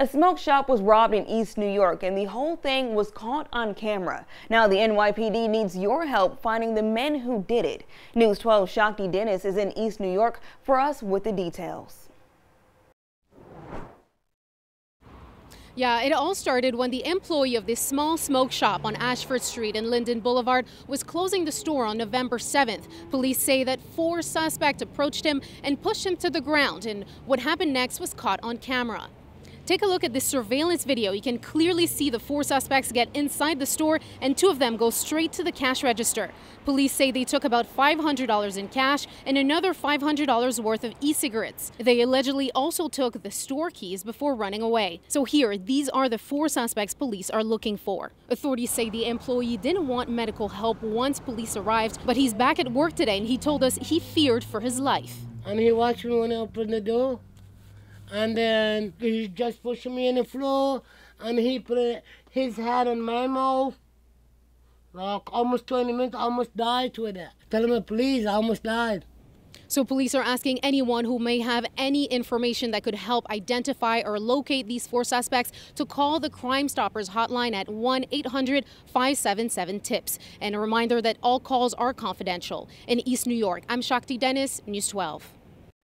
A smoke shop was robbed in East New York and the whole thing was caught on camera. Now the NYPD needs your help finding the men who did it. News 12 Shakti Dennis is in East New York for us with the details. Yeah, it all started when the employee of this small smoke shop on Ashford Street and Linden Boulevard was closing the store on November 7th. Police say that four suspects approached him and pushed him to the ground, and what happened next was caught on camera. Take a look at this surveillance video. You can clearly see the four suspects get inside the store and two of them go straight to the cash register. Police say they took about $500 in cash and another $500 worth of e-cigarettes. They allegedly also took the store keys before running away. So here, these are the four suspects police are looking for. Authorities say the employee didn't want medical help once police arrived, but he's back at work today and he told us he feared for his life. And he watched me when I opened the door and then he just pushed me in the floor and he put his hand on my mouth. Like almost 20 minutes, I almost died with it. Tell him, please, I almost died. So police are asking anyone who may have any information that could help identify or locate these four suspects to call the Crime Stoppers hotline at 1-800-577-TIPS. And a reminder that all calls are confidential. In East New York, I'm Shakti Dennis, News 12.